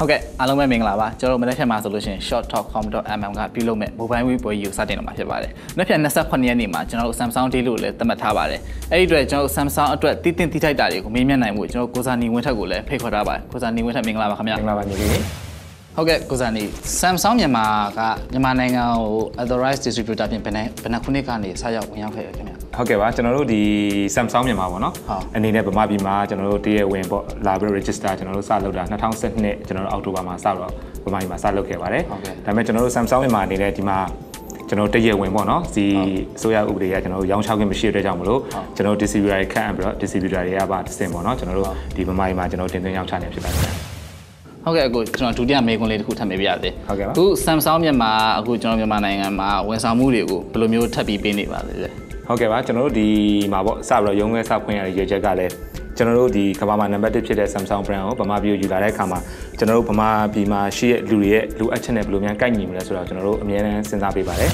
ဟုတ်ကဲ့အားလုံးပဲမင်္ဂလာပါကျွန်တော်တို့မနေ့ဖြန်မှာဆိုလို့ရှိရင် shorttalk.com.mm ကပြုလုပ်မဲ့ mobile web ပွဲကြီးကိုစတင်တော့မှာဖြစ်ပါတယ်။မနေ့ဖြန်28ရက်နေ့မှာကျွန်တော်တို့ Samsung Day လို့လည်းသတ်မှတ်ထားပါတယ်။အဲ့ဒီအတွက်ကျွန်တော်တို့ Samsung အတွက်တည်တင်တိထိုက်တာတွေကိုမေးမြန်းနိုင်မှုကျွန်တော်ကိုစာနီဝင်းထက်ကိုလည်းဖိတ်ခေါ်ထားပါတယ်။ကိုစာနီဝင်းထက်မင်္ဂလာပါခင်ဗျာမင်္ဂလာပါညီလေး။ ဟုတ်ကဲ့ကိုစာနီ Samsung မြန်မာကမြန်မာနိုင်ငံကို authorized distributor ပြင်ဘယ်နဲ့ဘယ်နှခုနှစ်ကနေစရောက်ဝင်ရောက်ခဲ့ရခင်ဗျာဟုတ်ကဲ့ပါကျွန်တော်တို့ဒီ Samsung မြန်မာပေါ့နော်ဟုတ်အနေနဲ့ဗမာပြည်မှာကျွန်တော်တို့တရက်ဝင်ပေါ့လာပြီး register ကျွန်တော်တို့စလုပ်တာ2012ကျွန်တော်တို့အောက်တိုဘာမှာစတော့ဗမာပြည်မှာစလုပ်ခဲ့ပါတယ်ဟုတ်ကဲ့ဒါပေမဲ့ကျွန်တော်တို့ Samsung မြန်မာအနေနဲ့ဒီမှာကျွန်တော်တို့တရက်ဝင်ပေါ့နော်ဒီအစိုးရဥပဒေကကျွန်တော်တို့ရောင်းချခွင့်မရှိတဲ့အတွက်ကြောင့်မလို့ကျွန်တော်တို့ distributor တွေခန့်အပ်ပြီးတော့ distributor တွေကပါတစ်စင်ပေါ့နော်ကျွန်တော်တို့ဒီဗမာပြည်မှာကျွန်တော်တို့တင်သွင်းရောင်းချနေဖြစ်ပါတယ်ခင်ဗျာ ဟုတ်ကဲ့အခုကျွန်တော်ဒုတိယမေးခွန်းလေးတစ်ခုထပ်မေးပြရသေးဟုတ်ကဲ့ပါအခု Samsung မြန်မာအခုကျွန်တော်မြန်မာနိုင်ငံမှာဝန်ဆောင်မှုတွေကိုဘယ်လိုမျိုးထပ်ပြီးပေးနေပါလဲလဲဟုတ်ကဲ့ပါကျွန်တော်တို့ဒီမှာပေါ့စပြီးတော့ရုံးခွဲစဖွင့်ရတဲ့ရည်ချက်ကလည်းကျွန်တော်တို့ဒီကမ္ဘာမှာနံပါတ်1ဖြစ်တဲ့ Samsung brand ကိုဗမာပြည်ကိုယူလာတဲ့အခါမှာကျွန်တော်တို့ဗမာပြည်မှာရှိတဲ့လူတွေရဲ့လူအပ်ချက်နဲ့ဘယ်လိုများကိုက်ညီမလဲဆိုတော့ကျွန်တော်တို့အများနဲ့စဉ်းစားပေးပါတယ်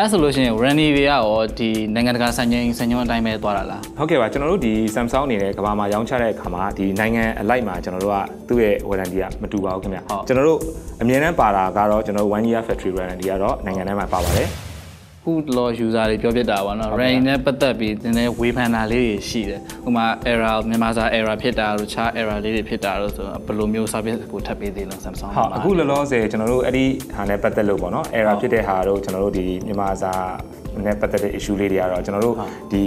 အဲ့ဆိုလို့ရှိရင် Randy တွေကရောဒီနိုင်ငံတကာစံချိန်စံညွှန်းအတိုင်းပဲသွားတာလားဟုတ်ကဲ့ပါကျွန်တော်တို့ဒီ Samsung အနေနဲ့ကမ္ဘာမှာရောင်းချတဲ့အခါမှာဒီနိုင်ငံအလိုက်မှာကျွန်တော်တို့ကသူ့ရဲ့ warranty ကမတူပါဘူးခင်ဗျကျွန်တော်တို့အများနဲ့ပါတာကတော့ကျွန်တော်တို့1 year factory warranty ကတော့နိုင်ငံထဲမှာပါပါတယ် ခုလော user တွေပြောပြတာပါနော် Randy နဲ့ပတ်သက်ပြီးနည်းနည်းဝေဖန်တာလေးတွေရှိတယ်ဥပမာ error မြန်မာစာ error ဖြစ်တာတို့ခြား error လေးတွေဖြစ်တာတို့ဆိုတော့ဘယ်လိုမျိုး service ကိုထပ်ပေးသေးလဲ Samsung ဟုတ်အခုလောလောဆယ်ကျွန်တော်တို့အဲ့ဒီဟာနဲ့ပတ်သက်လို့ပေါ့နော် error ဖြစ်တဲ့ဟာတို့ကျွန်တော်တို့ဒီမြန်မာစာနဲ့ပတ်သက်တဲ့ issue လေးတွေကတော့ကျွန်တော်တို့ဒီ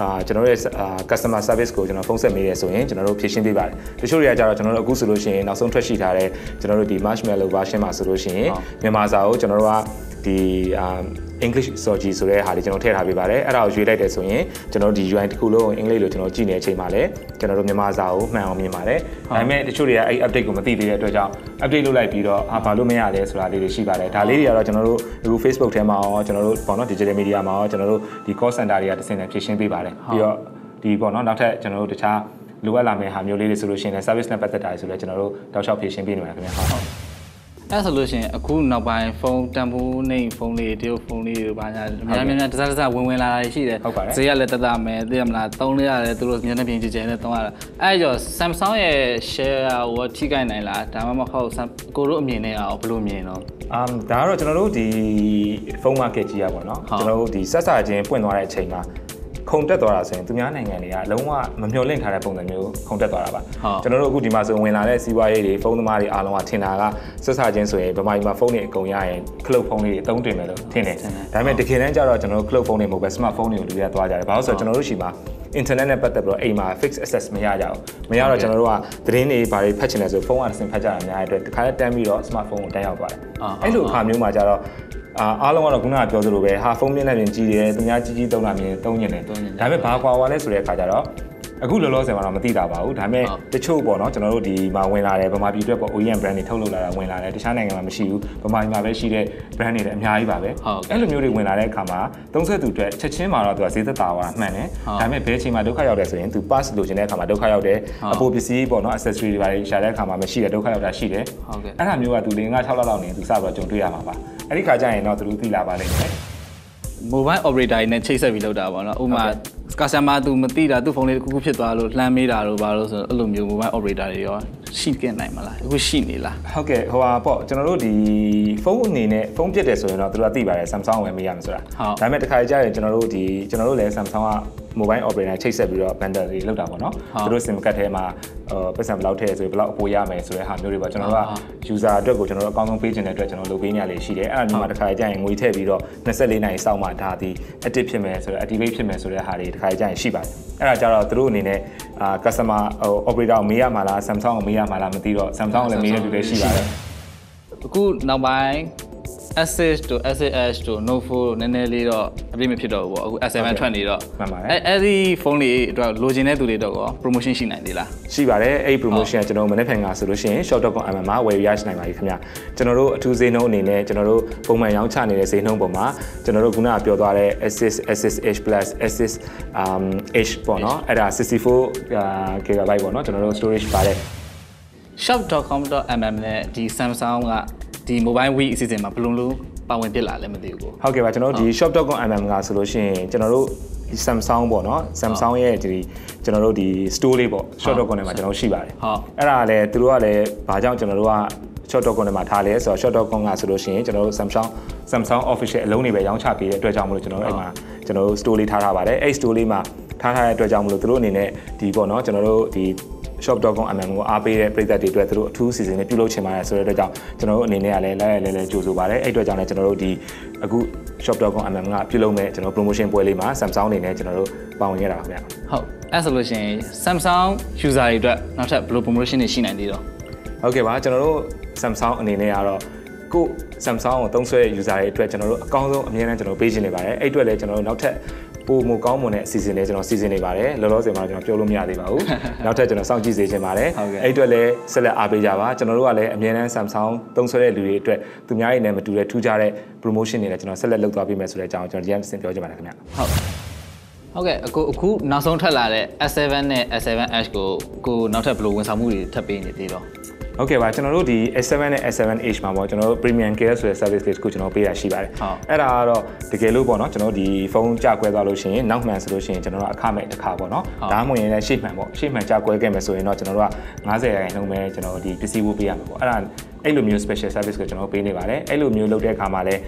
အာကျွန်တော်တို့ရဲ့အာ customer service ကိုကျွန်တော်ဖုန်းဆက်မေးရဆိုရင်ကျွန်တော်တို့ဖြည့်ရှင်းပေးပါတယ်တချို့တွေကကြတော့ကျွန်တော်တို့အခုဆိုလို့ရှိရင်နောက်ဆုံးထွက်ရှိထားတဲ့ကျွန်တော်တို့ဒီ marshmallow version မှာဆိုလို့ရှိရင်မြန်မာစာကိုကျွန်တော်တို့က ဒီအာ English Soji ဆိုတဲ့ဟာလေးကျွန်တော်ထည့်ထားပေးပါတယ်အဲ့ဒါကိုရွေးလိုက်တယ်ဆိုရင်ကျွန်တော်တို့ဒီ UI တစ်ခုလုံးကိုအင်္ဂလိပ်လိုကျွန်တော်ကြည့်နေတဲ့အချိန်မှာလည်းကျွန်တော်တို့မြန်မာစာကိုမှန်အောင်မြင်ပါတယ်ဒါပေမဲ့တချို့တွေကအဲ့ update ကိုမသိသေးတဲ့အတွက်ကြောင့် update လုပ်လိုက်ပြီးတော့အာဘာလို့မရလဲဆိုတာလေးတွေရှိပါတယ်ဒါလေးတွေကတော့ကျွန်တော်တို့အခု Facebook ထဲမှာရောကျွန်တော်တို့ပေါ့နော် digital media မှာရောကျွန်တော်တို့ဒီ call center တွေကတစ်ဆင့်နဲ့ဖြည့်ရှင်းပေးပါတယ်ပြီးတော့ဒီပေါ့နော်နောက်ထပ်ကျွန်တော်တို့တခြားလိုအပ်လာမယ့်ဟာမျိုးလေးတွေဆိုလို့ရှိရင်လည်း service နဲ့ပတ်သက်တာတွေဆိုလည်းကျွန်တော်တို့တောက်လျှောက်ဖြည့်ရှင်းပေးနေပါတယ်ခင်ဗျာဟုတ် အဲ့ဆိုလို့ရှိရင်အခုနောက်ပိုင်းဖုန်းတန်ဖိုးနေဖုန်းလေးတရုတ်ဖုန်းလေးတွေပါညာများများများတစားတစားဝင်ဝင်လာတာရှိတယ်ဈေးကလည်းတက်တာမယ်သိရမလားသုံးလေးရတယ်သူတို့မျက်နှာပြင်ကြည့်ကြနဲ့သုံးရတာအဲ့ကြော Samsung ရဲ့ share ဟိုထိခိုက်နိုင်လားဒါမှမဟုတ်ကိုတို့အမြင်နဲ့ရောဘယ်လိုမြင်တော့ အမ်ဒါကတော့ကျွန်တော်တို့ဒီဖုန်း market ကြီးอ่ะပေါ့เนาะ ဟုတ် ကျွန်တော်တို့ဒီဆက်စာချင်းပွင့်သွားတဲ့အချိန်မှာ ခုံတက်သွားတာဆိုရင်သူများနိုင်ငံတွေကလုံးဝမမျှော်လင့်ထားတဲ့ပုံစံမျိုးခုံတက်သွားတာပါဟုတ်ကျွန်တော်တို့အခုဒီမှာဆိုဝင်လာတဲ့စီးပွားရေးတွေဖုန်းသမားတွေအားလုံးကထင်တာကဆက်စာချင်းဆိုရင်ဗမာပြည်မှာဖုန်းတွေအကုန်ရရင်ခလုတ်ဖုန်းလေးတွေအသုံးတင်မယ်လို့ထင်တယ်ဒါပေမဲ့တကယ်တမ်းကျတော့ကျွန်တော်တို့ခလုတ်ဖုန်းတွေမဟုတ်ပဲ smartphone တွေကိုလူတွေကသွားကြတယ်ဘာလို့လဲဆိုတော့ကျွန်တော်တို့ရှိမှာ internet နဲ့ပတ်သက်ပြီးတော့အိမ်မှာ fixed access မရကြဘူးမရတော့ကျွန်တော်တို့ကသတင်းတွေဘာတွေဖတ်ချင်တယ်ဆိုဖုန်းကတစ်စင်ဖတ်ကြတာများတဲ့အတွက်တခါတည်းတန်းပြီးတော့ smartphone ကိုတန်းရောက်သွားတယ်အာအဲ့လိုအခါမျိုးမှာကျတော့ အာအားလုံးကတော့ခုနကပြောသလိုပဲဟာဖုန်းမျက်နှာပြင်ကြီးတယ်သူများကြီးကြီးသုံးတာမြင်သုံးနေတယ်သုံးနေတယ်ဒါပေမဲ့ဘာကွာဝါလဲဆိုတဲ့အခါကျတော့ အခုလောလောဆယ်မှာတော့မသိတာပါဘူးဒါပေမဲ့ဟုတ်တချို့ပေါ့နော်ကျွန်တော်တို့ဒီမှာဝင်လာတယ်ဗမာပြည်အတွက်ပေါ့ OEM brand တွေထုတ်လုပ်လာတာဝင်လာတယ်တခြားနိုင်ငံမှာမရှိဘူးဗမာပြည်မှာပဲရှိတဲ့ brand တွေလည်းအများကြီးပါပဲဟုတ်ကဲ့အဲ့လိုမျိုးတွေဝင်လာတဲ့အခါမှာသုံးဆက်သူအတွက်ချက်ချင်းမှာတော့သူကဈေးသက်သာသွားတာမှန်တယ်ဟုတ်ဒါပေမဲ့ဘယ်အချိန်မှာဒုက္ခရောက်တယ်ဆိုရင်သူ pass လိုချင်တဲ့အခါမှာဒုက္ခရောက်တယ်ဟုတ်အပိုပစ္စည်းပေါ့နော် accessory တွေပါတွေရှာတဲ့အခါမှာမရှိတဲ့ဒုက္ခရောက်တာရှိတယ်ဟုတ်ကဲ့အဲ့ဒါမျိုးကသူ၄၅6လောက်လောက်နေသူစပြီးတော့ကြုံတွေ့ရမှာပါအဲ့ဒီခါကျရင်တော့သူတို့သိလာပါလိမ့်မယ် mobile operator တွေနဲ့ချိတ်ဆက်ပြီးလုပ်တာပေါ့နော်ဥပမာ customer သူမသိတာသူ့ဖုန်းလေးတစ်ခုခုဖြစ်သွားလို့လှမ်းမေးတာတို့ဘာလို့ဆိုတော့အဲ့လိုမျိုး mobile operator တွေရောရှိခဲ့နိုင်မလားအခုရှိနေလားဟုတ်ကဲ့ဟိုဟာပေါ့ကျွန်တော်တို့ဒီဖုန်းအနေနဲ့ဖုန်းပြစ်တယ်ဆိုရင်တော့သူတို့ကသိပါတယ် Samsung ကိုဝယ်မေးရမယ်ဆိုတာဟုတ်ဒါပေမဲ့တစ်ခါကြာရင်ကျွန်တော်တို့ဒီကျွန်တော်တို့လည်း Samsung က mobile operator ချိတ်ဆက်ပြီးတော့ bundle တွေလောက်တာပေါ့နော်ဟုတ်သူတို့ SIM card ထဲမှာဟိုပတ်စံဘယ်လောက်ထည့်ဆိုရင်ဘယ်လောက်အပိုရမယ်ဆိုတဲ့ဟာမျိုးတွေပေါ့ကျွန်တော်တို့ကဟုတ် user အတွက်ကိုကျွန်တော်တို့အကောင်းဆုံးပေးချင်တဲ့အတွက်ကျွန်တော်လုပ်ပေးနေရလေရှိတယ်အဲ့ဒါမျိုးမှာတစ်ခါကြာရင်ငွေထည့်ပြီးတော့24နာရီစောင့်မှဒါဒီ active ဖြစ်မယ်ဆိုတော့ activate ဖြစ်မယ်ဆိုတဲ့ဟာတွေတစ်ခါကြာရင်ရှိပါတယ်အဲ့ဒါကြတော့သူတို့အနေနဲ့အာ customer ဟို operator ကိုမေးရမှာလား Samsung ကိုမေးရမှာလားမသိတော့ Samsung ကိုလည်းမေးတဲ့လူတွေရှိပါတယ်အခုနောက်ပိုင်း SS တို့ SH တို့ Note 4နည်းနည်းလေးတော့အပြည့်မဖြစ်တော့ဘူးပေါ့အခု S7 ထွက်နေတော့မှန်ပါတယ်အဲအဲ့ဒီဖုန်းလေးအတွက်လိုချင်တဲ့သူတွေတော့ရော promotion ရှိနိုင်သေးလားရှိပါတယ်အဲ့ဒီ promotion ကကျွန်တော်တို့မနေ့ဖန်ကဆိုလို့ရှိရင် shop.com မှာဝယ်ရရှိနိုင်ပါပြီခင်ဗျာကျွန်တော်တို့အထူးဈေးနှုန်းအနေနဲ့ကျွန်တော်တို့ပုံမှန်ရောင်းချနေတဲ့ဈေးနှုန်းပုံမှာကျွန်တော်တို့ခုနကပြောသွားတဲ့ Assist Assist H+ Assist um H ပေါ့နော်အဲ့ဒါ 64 GB ပေါ့နော်ကျွန်တော်တို့ storage ပါတယ် shop.com.mm နဲ့ဒီ Samsung က ဒီ mobile week အစီအစဉ်မှာဘယ်လိုလိုပါဝင်ဖြစ်လာလဲမသိဘူးကိုဟုတ်ကဲ့ပါကျွန်တော်တို့ဒီ shop.com mm ကဆိုလို့ရှိရင်ကျွန်တော်တို့ဒီ Samsung ပေါ့နော် Samsung ရဲ့ဒီကျွန်တော်တို့ဒီ store လေးပေါ့ short.com ထဲမှာကျွန်တော်ရှိပါတယ်ဟုတ်အဲ့ဒါလည်းသူတို့ကလည်းဘာကြောင့်ကျွန်တော်တို့က short.com ထဲမှာထားလဲဆိုတော့ short.com ကဆိုလို့ရှိရင်ကျွန်တော်တို့ Samsung Samsung official အလုံးတွေပဲရောင်းချပေးတဲ့အတွက်ကြောင့်မလို့ကျွန်တော်တို့အဲ့မှာကျွန်တော်တို့ store လေးထားထားပါတယ်အဲ့ store လေးမှာထားထားတဲ့အတွက်ကြောင့်မလို့သူတို့အနေနဲ့ဒီပေါ့နော်ကျွန်တော်တို့ဒီ shop.com MM ကိုအားပေးတဲ့ပြည်သက်တွေအတွက်သူတို့အထူးစီစဉ်လေးပြုလုပ်ချင်ပါတယ်ဆိုတဲ့အတွက်ကြောင့်ကျွန်တော်တို့အနေနဲ့ကလည်းလိုက်ရလဲလဲကြိုဆိုပါတယ်အဲ့အတွက်ကြောင့်လည်းကျွန်တော်တို့ဒီအခု shop.com MM ကပြုလုပ်မဲ့ကျွန်တော် promotion ပွဲလေးမှာ Samsung အနေနဲ့ကျွန်တော်တို့ပါဝင်ရတာပါခင်ဗျာဟုတ်အဲ့ဆိုလို့ရှိရင် Samsung user တွေအတွက်နောက်ထပ်ဘယ်လို promotion တွေရှိနိုင်သေးတော့ဟုတ်ကဲ့ပါကျွန်တော်တို့ Samsung အနေနဲ့ကတော့ကို Samsung ကိုသုံးစွဲတဲ့ user တွေအတွက်ကျွန်တော်တို့အကောင်းဆုံးအမြဲတမ်းကျွန်တော်ပေးချင်နေပါတယ်အဲ့အတွက်လည်းကျွန်တော်တို့နောက်ထပ် ပိုမိုကောင်းမွန်တဲ့အစီအစဉ်လေးကျွန်တော်စီစဉ်နေပါတယ်လောလောဆယ်မှာကျွန်တော်ပြောလို့မရသေးပါဘူးနောက်ထပ်ကျွန်တော်စောင့်ကြည့်စေချင်ပါတယ်အဲ့အတွက်လည်းဆက်လက်အားပေးကြပါကျွန်တော်တို့ကလည်းအမြဲတမ်း Samsung သုံးစွဲတဲ့လူတွေအတွက်သူများတွေနဲ့မတူတဲ့ထူးခြားတဲ့ promotion တွေလည်းကျွန်တော်ဆက်လက်လုပ်သွားပေးမယ်ဆိုတဲ့အကြောင်းကျွန်တော်ဒီကနေ့ပြောချင်ပါတယ်ခင်ဗျဟုတ်ဟုတ်ကဲ့အခုအခုနောက်ဆုံးထွက်လာတဲ့ S7 နဲ့ S7H ကိုကိုနောက်ထပ်ဘယ်လိုဝန်ဆောင်မှုတွေထပ်ပေးနေသေးတော့ ဟုတ်ကဲ့ပါကျွန်တော်တို့ဒီ S7 နဲ့ S7H မှာပေါ့ကျွန်တော်တို့ Premium Care ဆိုတဲ့ service လေးကိုကျွန်တော်ပေးရရှိပါတယ်ဟုတ်အဲ့ဒါကတော့တကယ်လို့ပေါ့နော်ကျွန်တော်တို့ဒီဖုန်းကြကွဲသွားလို့ရှိရင်နောက်မှန်ဆိုလို့ရှိရင်ကျွန်တော်တို့အခမဲ့တစ်ခါပေါ့နော်ဟုတ်ဒါမှမဟုတ်ရင်လည်းရှေ့မှန်ပေါ့ရှေ့မှန်ကြကွဲခဲ့မယ်ဆိုရင်တော့ကျွန်တော်တို့က90ရာခိုင်နှုန်းပဲကျွန်တော်တို့ဒီပစ္စည်းဝတ်ပေးရမှာပေါ့အဲ့ဒါအဲ့လိုမျိုး special service ကိုကျွန်တော်တို့ပေးနေပါတယ်အဲ့လိုမျိုးလုပ်တဲ့အခါမှာလည်း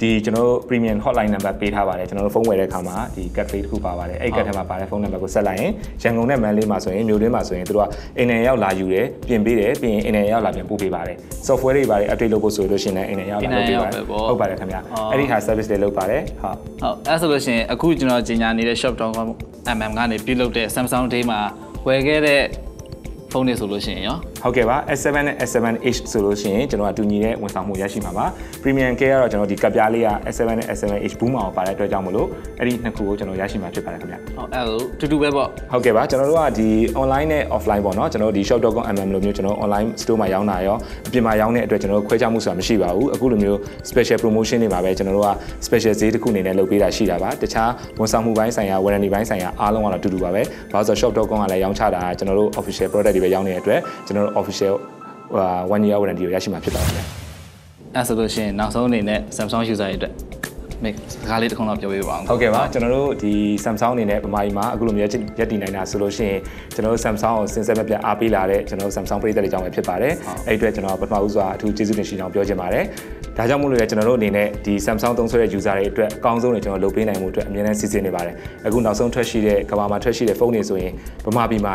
ဒီကျွန်တော်တို့ premium hotline number ပေးထားပါတယ်ကျွန်တော်တို့ဖုန်းဝယ်တဲ့အခါမှာဒီ card rate တစ်ခုပါပါတယ်အဲ့ card ထဲမှာပါတဲ့ဖုန်းနံပါတ်ကိုဆက်လိုက်ရင်ရန်ကုန်နဲ့မန္တလေးမှာဆိုရင်မြို့တွင်းမှာဆိုရင်တို့ကအိမ်နယ်ရောက်လာယူတယ်ပြင်ပေးတယ်ပြီးရင်အိမ်နယ်ရောက်လာပြန်ပို့ပေးပါတယ် software တွေပါတယ် update လုပ်ဖို့ဆိုလို့ရှိရင်လည်းအိမ်နယ်ရောက်လာလုပ်ပေးပါတယ်ဟုတ်ပါတယ်ခင်ဗျအဲ့ဒီဟာ service တွေလုပ်ပါတယ်ဟုတ်ဟုတ်အဲ့ဆိုလို့ရှိရင်အခုကျွန်တော်ကြီးညာနေတဲ့ shop.com mm ကနေပြုလုပ်တဲ့ Samsung Day မှာဝယ်ခဲ့တဲ့ဖုန်းတွေဆိုလို့ရှိရင်ရော ဟုတ်ကဲ့ပါ S7 နဲ့ S7H ဆိုလို့ရှိရင်ကျွန်တော်ကတူညီတဲ့ဝန်ဆောင်မှုရရှိမှာပါ Premium Care ကတော့ကျွန်တော်ဒီကပ်ပြားလေးက S7 နဲ့ S7H ဘူးမှာပါတဲ့အတွက်ကြောင့်မလို့အဲ့ဒီနှစ်ခုကိုကျွန်တော်ရရှိမှာဖြစ်ပါတယ်ခင်ဗျဟုတ်အဲ့လိုတူတူပဲပေါ့ဟုတ်ကဲ့ပါကျွန်တော်တို့ကဒီ online နဲ့ offline ပေါ့နော်ကျွန်တော်တို့ဒီ shop.com mm လိုမျိုးကျွန်တော် online store မှာရောင်းတာရောအပြင်မှာရောင်းတဲ့အတွက်ကျွန်တော်တို့ခွဲခြားမှုဆိုတာမရှိပါဘူးအခုလိုမျိုး special promotion တွေမှာပဲကျွန်တော်တို့က special ဈေးတစ်ခုအနေနဲ့လုပ်ပေးတာရှိတာပါတခြားဝန်ဆောင်မှုပိုင်းဆိုင်ရာ warranty ပိုင်းဆိုင်ရာအားလုံးကတော့အတူတူပါပဲဘာလို့ဆိုတော့ shop.com ကလည်းရောင်းချတာကျွန်တော်တို့ official product တွေပဲရောင်းနေတဲ့အတွက်ကျွန်တော်တို့ official ဟို1 year warranty ကိုရရှိမှာဖြစ်ပါတယ်ခင်ဗျအဲ့ဆိုလို့ရှိရင်နောက်ဆုံးအနေနဲ့ Samsung user တွေအတွက်မိတ်စကားလေးတစ်ခုတော့ပြောပြပါအောင်ဟုတ်ကဲ့ပါကျွန်တော်တို့ဒီ Samsung အနေနဲ့ဗမာပြည်မှာအခုလိုမျိုးရက်တည်နိုင်တာဆိုလို့ရှိရင်ကျွန်တော်တို့ Samsung ကိုစင်ဆက်မပြတ်အားပေးလာတဲ့ကျွန်တော်တို့ Samsung ပရိသတ်တွေကြောင့်ပဲဖြစ်ပါတယ်အဲ့ဒီအတွက်ကျွန်တော်ပထမဦးစွာအထူးကျေးဇူးတင်ရှိကြောင်းပြောချင်ပါတယ်ဒါကြောင့်မို့လို့လည်းကျွန်တော်တို့အနေနဲ့ဒီ Samsung သုံးစွဲတဲ့ user တွေအတွက်အကောင်းဆုံးတွေကျွန်တော်လုပ်ပေးနိုင်မှုအတွက်အများနဲ့စီစဉ်နေပါတယ်အခုနောက်ဆုံးထွက်ရှိတဲ့ကမ္ဘာမှာထွက်ရှိတဲ့ဖုန်းတွေဆိုရင်ဗမာပြည်မှာ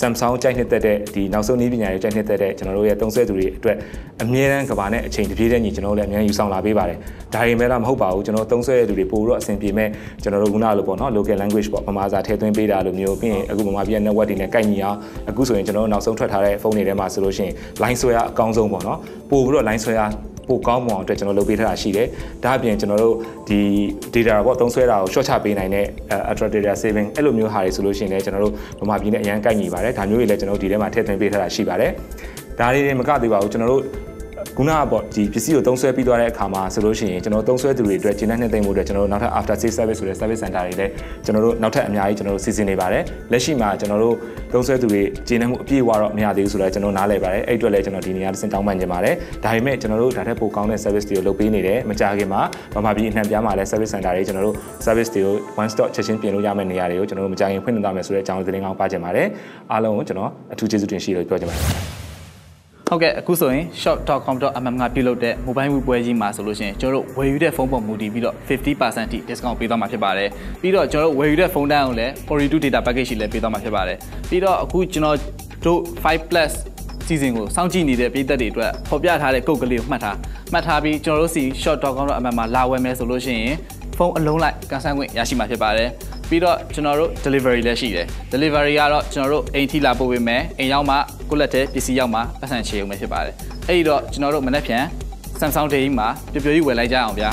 Samsung ကြိုက်နှစ်သက်တဲ့ဒီနောက်ဆုံးနည်းပညာတွေကြိုက်နှစ်သက်တဲ့ကျွန်တော်တို့ရဲ့သုံးစွဲသူတွေအတွက်အမြဲတမ်းကမ္ဘာနဲ့အချိန်တစ်ပြေးတည်းညီကျွန်တော်တို့လည်းအများကြီးယူဆောင်လာပေးပါတယ်ဒါရင်မဲ့လားမဟုတ်ပါဘူးကျွန်တော်တို့သုံးစွဲတဲ့သူတွေပို့တော့အဆင်ပြေမဲ့ကျွန်တော်တို့ခုနလိုပေါ့နော် local language ပေါ့ဗမာစာထည့်သွင်းပေးတာလိုမျိုးပြီးရင်အခုဗမာပြည်ရဲ့ network တွေနဲ့ကိုက်ညီအောင်အခုဆိုရင်ကျွန်တော်တို့နောက်ဆုံးထွက်ထားတဲ့ဖုန်းတွေထဲမှာဆိုလို့ရှိရင် line ဆွဲရအကောင်းဆုံးပေါ့နော်ပို့ပြီးတော့ line ဆွဲရ ပိုကောင်းမွန်အောင်အတွက်ကျွန်တော်လုပ်ပေးထားတာရှိတယ်။ဒါအပြင်ကျွန်တော်တို့ဒီ data ပေါ့သုံးဆွဲတာကို short ချပေးနိုင်တဲ့ ultra data saving အဲ့လိုမျိုးဟာတွေဆိုလို့ရှိရင်လည်းကျွန်တော်တို့ဗမာပြည်နဲ့အရန်ကိုက်ညီပါတယ်။ဒါမျိုးတွေလည်းကျွန်တော်တို့ဒီထဲမှာထည့်သွင်းပေးထားတာရှိပါတယ်။ဒါတွေတွေမကသေးပါဘူးကျွန်တော်တို့ ခုနကပေါ့ဒီပစ္စည်းကိုသုံးဆွဲပြီးသွားတဲ့အခါမှာဆိုလို့ရှိရင်ကျွန်တော်သုံးဆွဲသူတွေအတွက်ဂျင်းနဲ့နှစ်သိမ့်မှုအတွက်ကျွန်တော်တို့နောက်ထပ် after sales service ဆိုတဲ့ service center တွေလည်းကျွန်တော်တို့နောက်ထပ်အများကြီးကျွန်တော်တို့စီစဉ်နေပါတယ်လက်ရှိမှာကျွန်တော်တို့သုံးဆွဲသူတွေဂျင်းနဲ့မှုအပြည့်အဝတော့မရသေးဘူးဆိုတော့ကျွန်တော်နားလည်ပါတယ်အဲ့အတွက်လည်းကျွန်တော်ဒီနေရာတစ်ဆင့်တောင်းပန်နေပါတယ်ဒါပေမဲ့ကျွန်တော်တို့ဒါထက်ပိုကောင်းတဲ့ service တွေကိုလုပ်ပေးနေတယ်မကြခင်မှာဗမာပြည်အနှံ့ပြားမှာလည်း service center တွေကျွန်တော်တို့ service တွေကို one stop ချက်ချင်းပြင်လို့ရမယ့်နေရာတွေကိုကျွန်တော်တို့မကြခင်ဖွင့်နေသွားမယ်ဆိုတဲ့အကြောင်းသတင်းကောင်းပါချင်ပါတယ်အားလုံးကိုကျွန်တော်အထူးကျေးဇူးတင်ရှိလို့ပြောချင်ပါတယ် ဟုတ်ကဲ့အခုဆိုရင် shop.com.mm ကပြုလုပ်တဲ့ mobile web ပွဲကြီးမှာဆိုလို့ရှိရင်ကျွန်တော်တို့ဝယ်ယူတဲ့ဖုန်းပေါ်မူတည်ပြီးတော့50%ထိ discount ပေးသွားမှာဖြစ်ပါတယ်ပြီးတော့ကျွန်တော်တို့ဝယ်ယူတဲ့ဖုန်းတန်းကိုလည်း42 data package ရှိလည်းပေးသွားမှာဖြစ်ပါတယ်ပြီးတော့အခုကျွန်တော်တို့5 plus season ကိုစောင့်ကြည့်နေတဲ့ပြည်သက်တွေအတွက်ဖော်ပြထားတဲ့ကုတ်ကလေးကိုမှတ်ထားမှတ်ထားပြီးကျွန်တော်တို့စီ shop.com.mm မှာလာဝယ်မယ်ဆိုလို့ရှိရင်ဖုန်းအလုံးလိုက်ကန်ဆန်းခွင့်ရရှိမှာဖြစ်ပါတယ် ပြီးတော့ကျွန်တော်တို့ delivery လည်းရှိတယ် delivery ကတော့ကျွန်တော်တို့အိမ်ထိလာပို့ပေးမယ်အိမ်ရောက်မှကိုလက်တဲ့ပစ္စည်းရောက်မှပတ်စံချေုံပဲဖြစ်ပါတယ်အဲ့ဒီတော့ကျွန်တော်တို့မနေ့ပြန် Samsung Day မှာပျော်ပျော်ကြီးဝယ်လိုက်ကြအောင်ဗျာ